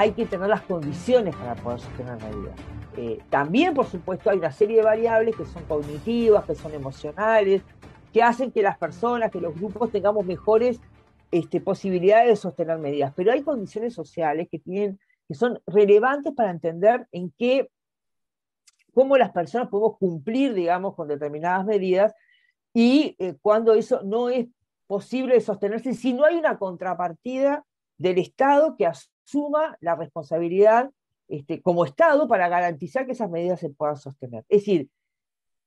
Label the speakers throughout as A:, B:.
A: hay que tener las condiciones para poder sostener medidas. Eh, también, por supuesto, hay una serie de variables que son cognitivas, que son emocionales, que hacen que las personas, que los grupos tengamos mejores este, posibilidades de sostener medidas. Pero hay condiciones sociales que, tienen, que son relevantes para entender en qué, cómo las personas podemos cumplir, digamos, con determinadas medidas y eh, cuando eso no es posible sostenerse si no hay una contrapartida del Estado que asuma la responsabilidad este, como Estado para garantizar que esas medidas se puedan sostener. Es decir,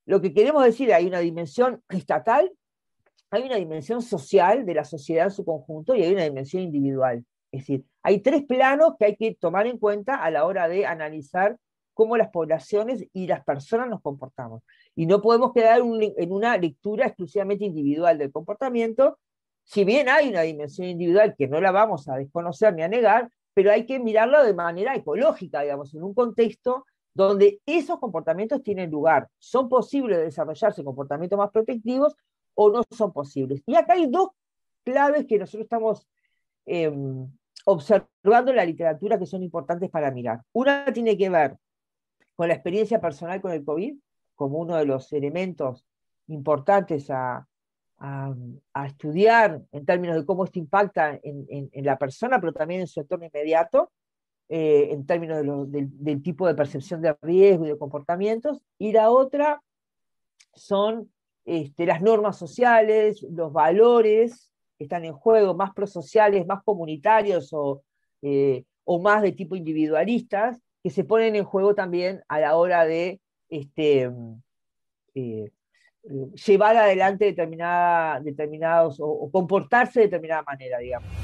A: lo que queremos decir, hay una dimensión estatal, hay una dimensión social de la sociedad en su conjunto y hay una dimensión individual. Es decir, hay tres planos que hay que tomar en cuenta a la hora de analizar cómo las poblaciones y las personas nos comportamos. Y no podemos quedar en una lectura exclusivamente individual del comportamiento, si bien hay una dimensión individual que no la vamos a desconocer ni a negar, pero hay que mirarlo de manera ecológica, digamos, en un contexto donde esos comportamientos tienen lugar. ¿Son posibles desarrollarse comportamientos más protectivos o no son posibles? Y acá hay dos claves que nosotros estamos em, observando en la literatura que son importantes para mirar. Una tiene que ver con la experiencia personal con el COVID, como uno de los elementos importantes a, a, estudiar en términos de cómo esto impacta en, la persona, pero también en su entorno inmediato, eh, en términos del, tipo de percepción de riesgo y de comportamientos. Y la otra son este, las normas sociales, los valores que están en juego, más prosociales, más comunitarios o, eh, o más de tipo individualistas, que se ponen en juego también a la hora de este, eh, llevar adelante determinada, determinados o, o comportarse de determinada manera, digamos.